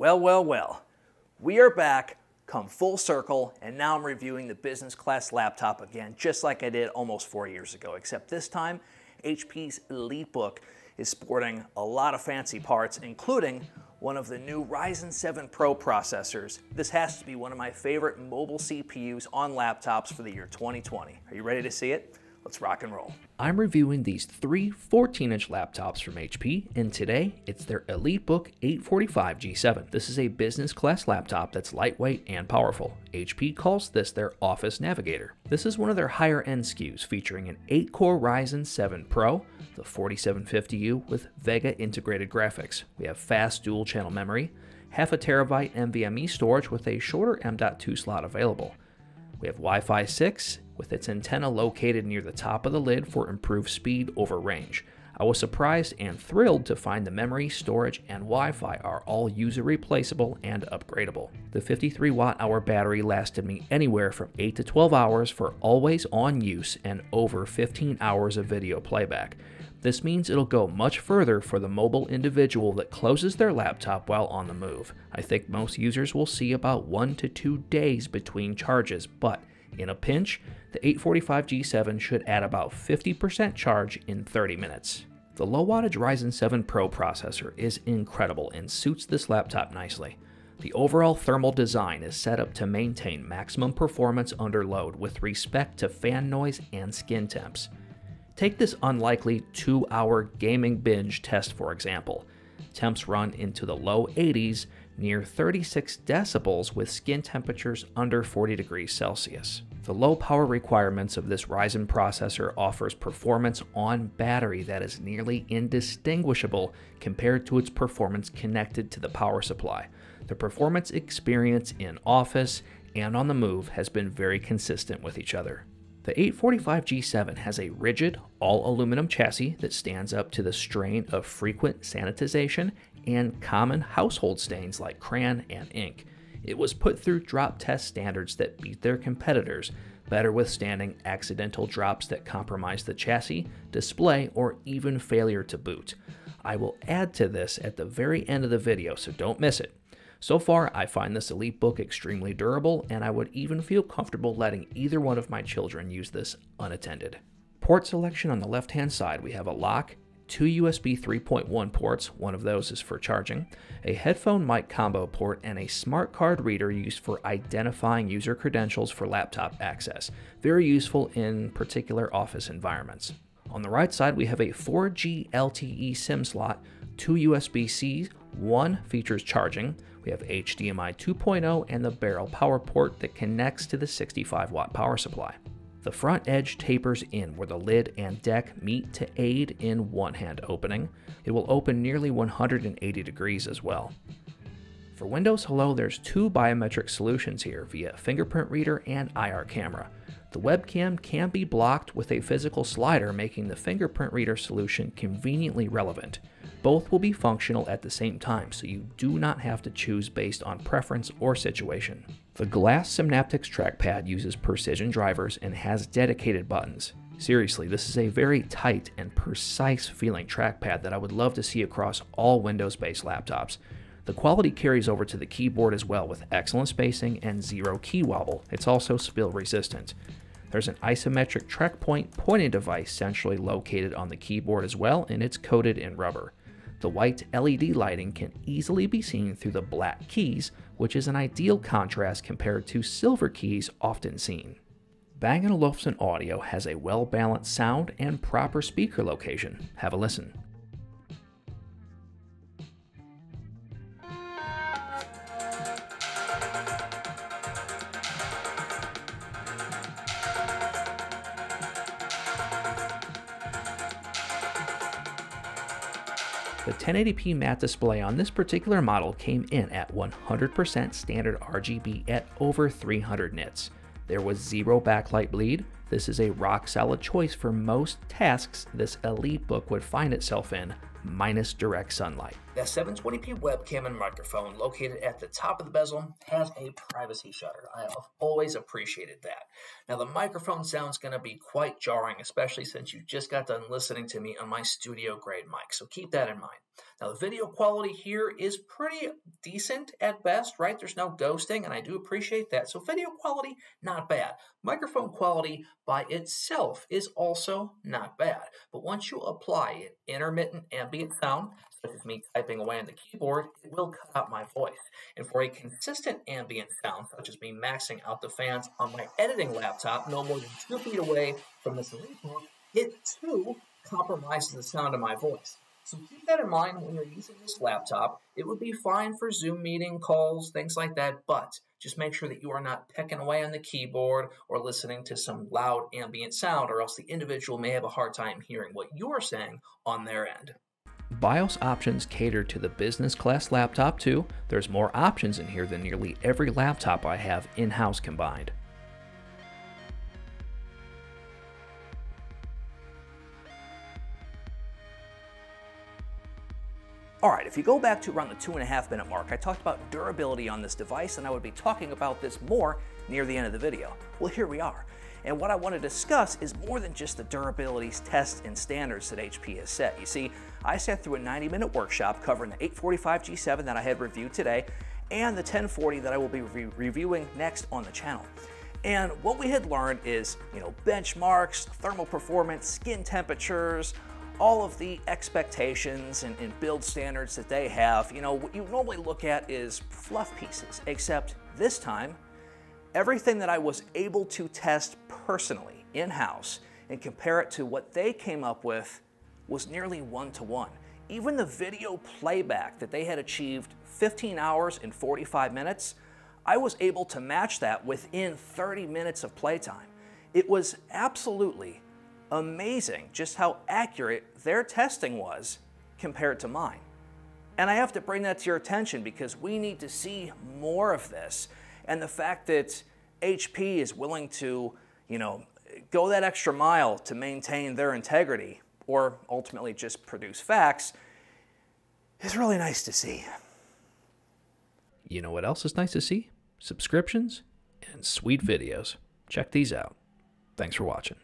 Well, well, well. We are back, come full circle, and now I'm reviewing the business class laptop again, just like I did almost four years ago, except this time HP's EliteBook is sporting a lot of fancy parts, including one of the new Ryzen 7 Pro processors. This has to be one of my favorite mobile CPUs on laptops for the year 2020. Are you ready to see it? Let's rock and roll. I'm reviewing these three 14-inch laptops from HP, and today it's their EliteBook 845 G7. This is a business class laptop that's lightweight and powerful. HP calls this their Office Navigator. This is one of their higher end SKUs featuring an 8-core Ryzen 7 Pro, the 4750U with Vega integrated graphics. We have fast dual channel memory, half a terabyte NVMe storage with a shorter M.2 slot available. We have Wi-Fi 6 with its antenna located near the top of the lid for improved speed over range. I was surprised and thrilled to find the memory, storage, and Wi-Fi are all user replaceable and upgradable. The 53 watt hour battery lasted me anywhere from 8 to 12 hours for always on use and over 15 hours of video playback. This means it'll go much further for the mobile individual that closes their laptop while on the move. I think most users will see about 1 to 2 days between charges, but in a pinch, the 845 G7 should add about 50% charge in 30 minutes. The low wattage Ryzen 7 Pro processor is incredible and suits this laptop nicely. The overall thermal design is set up to maintain maximum performance under load with respect to fan noise and skin temps. Take this unlikely 2 hour gaming binge test for example. Temps run into the low 80s, near 36 decibels with skin temperatures under 40 degrees Celsius. The low power requirements of this Ryzen processor offers performance on battery that is nearly indistinguishable compared to its performance connected to the power supply. The performance experience in office and on the move has been very consistent with each other. The 845 G7 has a rigid, all aluminum chassis that stands up to the strain of frequent sanitization and common household stains like crayon and ink. It was put through drop test standards that beat their competitors, better withstanding accidental drops that compromise the chassis, display, or even failure to boot. I will add to this at the very end of the video, so don't miss it. So far, I find this EliteBook extremely durable, and I would even feel comfortable letting either one of my children use this unattended. Port selection on the left hand side, we have a lock, two USB 3.1 ports, one of those is for charging, a headphone mic combo port, and a smart card reader used for identifying user credentials for laptop access. Very useful in particular office environments. On the right side, we have a 4G LTE SIM slot, two USB-Cs, one features charging, we have HDMI 2.0 and the barrel power port that connects to the 65 watt power supply. The front edge tapers in where the lid and deck meet to aid in one-hand opening. It will open nearly 180 degrees as well. For Windows Hello, there's two biometric solutions here via fingerprint reader and IR camera. The webcam can be blocked with a physical slider, making the fingerprint reader solution conveniently relevant. Both will be functional at the same time, so you do not have to choose based on preference or situation. The Glass Synaptics trackpad uses precision drivers and has dedicated buttons. Seriously, this is a very tight and precise feeling trackpad that I would love to see across all Windows-based laptops. The quality carries over to the keyboard as well with excellent spacing and zero key wobble. It's also spill resistant. There's an isometric track point pointing device centrally located on the keyboard as well, and it's coated in rubber. The white LED lighting can easily be seen through the black keys, which is an ideal contrast compared to silver keys often seen. Bang & Olufsen Audio has a well-balanced sound and proper speaker location. Have a listen. The 1080p matte display on this particular model came in at 100% standard RGB at over 300 nits. There was zero backlight bleed, this is a rock solid choice for most tasks this EliteBook would find itself in, minus direct sunlight. The 720p webcam and microphone located at the top of the bezel has a privacy shutter. I have always appreciated that. Now, the microphone sound's going to be quite jarring, especially since you just got done listening to me on my studio grade mic, so keep that in mind. Now, the video quality here is pretty decent at best, right? There's no ghosting, and I do appreciate that. So, video quality, not bad. Microphone quality by itself is also not bad. But once you apply it, intermittent ambient sound, such as me typing away on the keyboard, it will cut out my voice. And for a consistent ambient sound, such as me maxing out the fans on my editing laptop no more than two feet away from this laptop, it too compromises the sound of my voice. So keep that in mind when you're using this laptop. It would be fine for Zoom meeting calls, things like that, but just make sure that you are not pecking away on the keyboard or listening to some loud ambient sound, or else the individual may have a hard time hearing what you're saying on their end. BIOS options cater to the business class laptop too. There's more options in here than nearly every laptop I have in-house combined. All right, if you go back to around the two and a half minute mark, I talked about durability on this device and I would be talking about this more near the end of the video. Well, here we are. And what I want to discuss is more than just the durability tests and standards that HP has set. You see, I sat through a 90 minute workshop covering the 845 G7 that I had reviewed today and the 1040 that I will be re reviewing next on the channel. And what we had learned is, you know, benchmarks, thermal performance, skin temperatures, all of the expectations and, and, build standards that they have, you know, what you normally look at is fluff pieces, except this time, everything that I was able to test personally in-house and compare it to what they came up with was nearly one to one. Even the video playback that they had achieved 15 hours and 45 minutes, I was able to match that within 30 minutes of playtime. It was absolutely amazing just how accurate their testing was compared to mine. And I have to bring that to your attention because we need to see more of this. And the fact that HP is willing to, you know, go that extra mile to maintain their integrity or ultimately just produce facts is really nice to see. You know what else is nice to see? Subscriptions and sweet videos. Check these out. Thanks for watching.